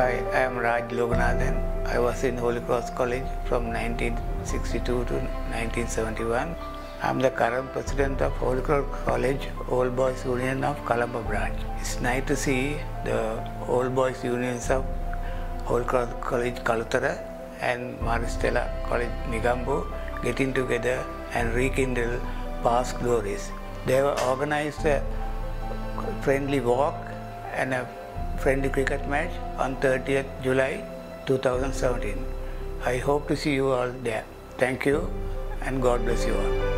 Hi, I am Raj Loganathan. I was in Holy Cross College from 1962 to 1971. I am the current president of Holy Cross College Old Boys Union of Colombo branch. It's nice to see the Old Boys Unions of Holy Cross College Kalutara and Maris Stella College Negombo getting together and rekindle past glories. They organized a friendly walk and a friendly cricket match on 30th July 2017. I hope to see you all there. Thank you and God bless you all.